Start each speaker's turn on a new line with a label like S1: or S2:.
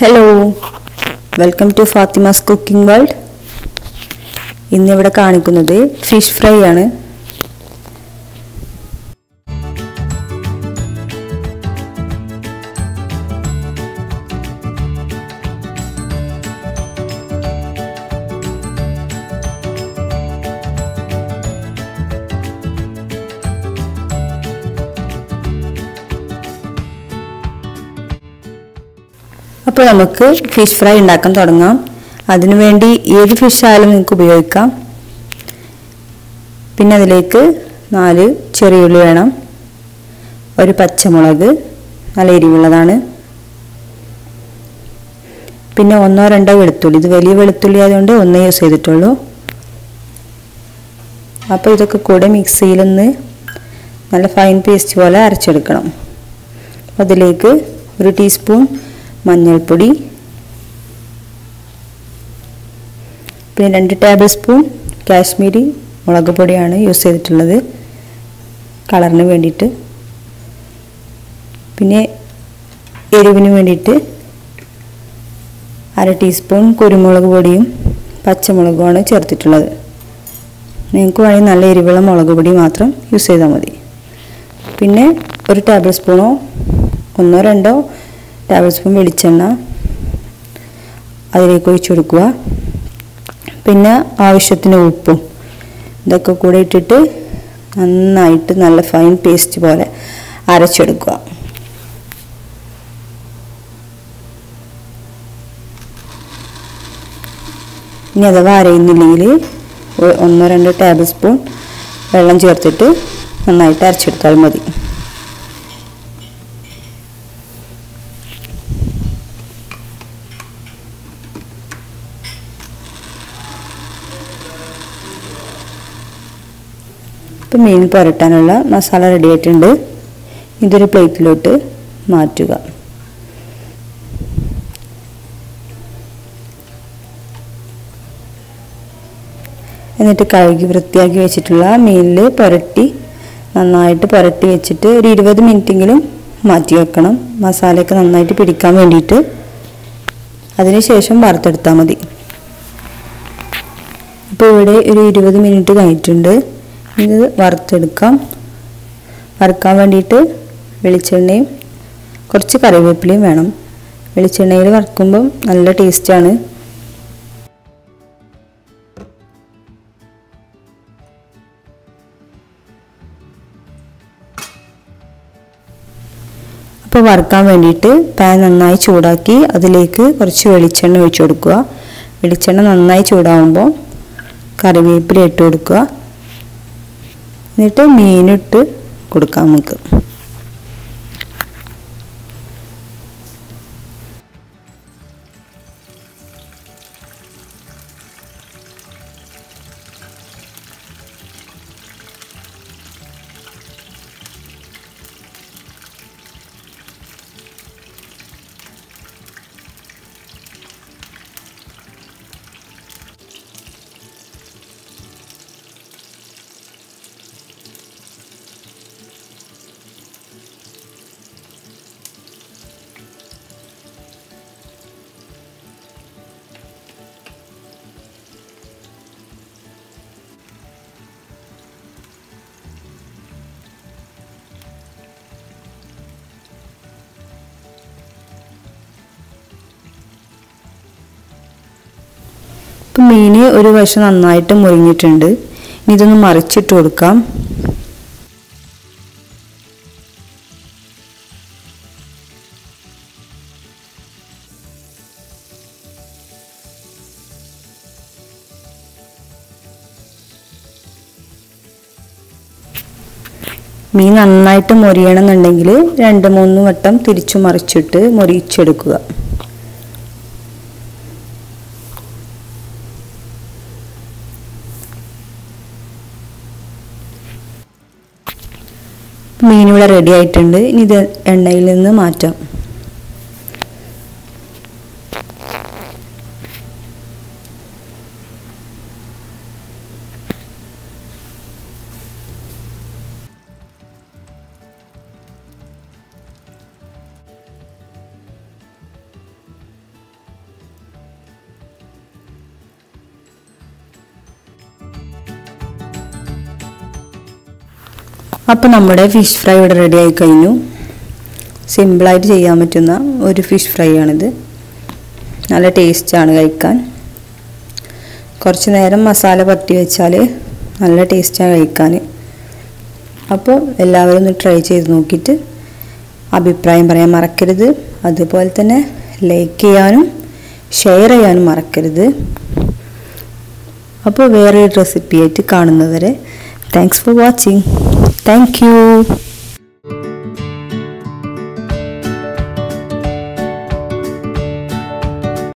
S1: Hello welcome to Fatima's cooking world ഇന്നിവിടെ കാണിക്കുന്നത് fish fry ആണ്. അപ്പോൾ നമുക്ക് ഫിഷ് ഫ്രൈ ഉണ്ടാക്കാൻ തുടങ്ങാം. അതിനുവേണ്ടി ഏത് ഫിഷ് ആയാലും നിങ്ങൾക്ക് ഉപയോഗിക്കാം. പിന്നെ അതിലേക്ക് നാല് ചെറിയുള്ളി വേണം. ഒരു പച്ചമുളക് നല്ല എരിവുള്ളതാണ്. പിന്നെ ഒന്നോ രണ്ടോ വെളുത്തുള്ളി. ഇത് വലിയ വെളുത്തുള്ളി ആയതുകൊണ്ട് ഒന്നേ യൂസ് ചെയ്തിട്ടുള്ളൂ. അപ്പോൾ ഇതൊക്കെ കൂടെ മിക്സിയിലൊന്ന് നല്ല ഫൈൻ പേസ്റ്റ് പോലെ അരച്ചെടുക്കണം. അതിലേക്ക് ഒരു ടീസ്പൂൺ മഞ്ഞൾപ്പൊടി. പിന്നെ രണ്ട് ടേബിൾ സ്പൂൺ കാശ്മീരി മുളക് പൊടിയാണ് യൂസ് ചെയ്തിട്ടുള്ളത്. കളറിന് വേണ്ടിയിട്ട്. പിന്നെ എരിവിന് വേണ്ടിയിട്ട് അര ടീസ്പൂൺ കുരുമുളക് പൊടിയും പച്ചമുളകുമാണ് ചേർത്തിട്ടുള്ളത്. നിങ്ങൾക്ക് വേണമെങ്കിൽ നല്ല എരിവുള്ള മുളക് പൊടി മാത്രം യൂസ് ചെയ്താൽ മതി. പിന്നെ ഒരു ടേബിൾ സ്പൂണോ ഒന്നോ രണ്ടോ ടേബിൾ സ്പൂൺ വെളിച്ചെണ്ണ അതിലേക്ക് ഒഴിച്ചു കൊടുക്കുക. പിന്നെ ആവശ്യത്തിന് ഉപ്പും ഇതൊക്കെ കൂടെ ഇട്ടിട്ട് നന്നായിട്ട് നല്ല ഫൈൻ പേസ്റ്റ് പോലെ അരച്ചെടുക്കുക. ഇനി അഥവാ അരയുന്നില്ലെങ്കിൽ ഒന്നോ രണ്ടോ ടേബിൾ സ്പൂൺ വെള്ളം ചേർത്തിട്ട് നന്നായിട്ട് അരച്ചെടുത്താൽ മതി. ഇപ്പം മീൻ പുരട്ടാനുള്ള മസാല റെഡി ആയിട്ടുണ്ട്. ഇതൊരു പ്ലേറ്റിലോട്ട് മാറ്റുക. എന്നിട്ട് കഴുകി വൃത്തിയാക്കി വെച്ചിട്ടുള്ള മീനിൽ പുരട്ടി നന്നായിട്ട് പുരട്ടി വെച്ചിട്ട് ഒരു ഇരുപത് മിനിറ്റെങ്കിലും മാറ്റി വെക്കണം. മസാലയൊക്കെ നന്നായിട്ട് പിടിക്കാൻ വേണ്ടിയിട്ട്. അതിനുശേഷം വറുത്തെടുത്താൽ മതി. ഇപ്പോൾ ഇവിടെ ഒരു ഇരുപത് മിനിറ്റ് കഴിഞ്ഞിട്ടുണ്ട്. ഇത് വറുത്തെടുക്കാം. വറുക്കാൻ വേണ്ടിയിട്ട് വെളിച്ചെണ്ണയും കുറച്ച് കറിവേപ്പിലയും വേണം. വെളിച്ചെണ്ണയിൽ വറുക്കുമ്പം നല്ല ടേസ്റ്റാണ് അപ്പോൾ വറുക്കാൻ വേണ്ടിയിട്ട് പാൻ നന്നായി ചൂടാക്കി അതിലേക്ക് കുറച്ച് വെളിച്ചെണ്ണ ഒഴിച്ചു കൊടുക്കുക. വെളിച്ചെണ്ണ നന്നായി ചൂടാവുമ്പോൾ കറിവേപ്പില ഇട്ട് കൊടുക്കുക. എന്നിട്ട് മീനിട്ട് കൊടുക്കാം നമുക്ക്. ഇപ്പം മീൻ ഒരു വശം നന്നായിട്ട് മുറിഞ്ഞിട്ടുണ്ട് ഇനി ഇതൊന്ന് മറിച്ചിട്ട് കൊടുക്കാം. മീൻ നന്നായിട്ട് മുറിയണമെന്നുണ്ടെങ്കിൽ രണ്ട് മൂന്ന് വട്ടം തിരിച്ചു മറിച്ചിട്ട് മുറിച്ചെടുക്കുക മീൻ ഇവിടെ റെഡി ആയിട്ടുണ്ട്. ഇനി ഇത് എണ്ണയിൽ നിന്ന് മാറ്റാം. അപ്പോൾ നമ്മുടെ ഫിഷ് ഫ്രൈ ഇവിടെ റെഡി ആയി കഴിഞ്ഞു. സിമ്പിളായിട്ട് ചെയ്യാൻ പറ്റുന്ന ഒരു ഫിഷ് ഫ്രൈ ആണിത്. നല്ല ടേസ്റ്റാണ് കഴിക്കാൻ. കുറച്ച് നേരം മസാല പറ്റി വെച്ചാൽ നല്ല ടേസ്റ്റാണ് കഴിക്കാൻ. അപ്പോൾ എല്ലാവരും ഒന്ന് ട്രൈ ചെയ്ത് നോക്കിയിട്ട് അഭിപ്രായം പറയാൻ മറക്കരുത്. അതുപോലെ തന്നെ ലൈക്ക് ചെയ്യാനും ഷെയർ ചെയ്യാനും മറക്കരുത്. അപ്പോൾ വേറൊരു റെസിപ്പി ആയിട്ട് കാണുന്നവരെ thanks for watching Thank you.